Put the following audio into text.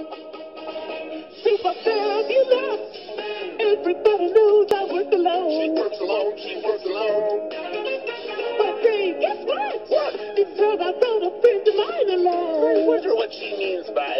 Super fabulous. Everybody knows I work alone. She works alone, she works alone. But hey, guess what? What? Because I brought a friend of mine alone. I wonder what she means by.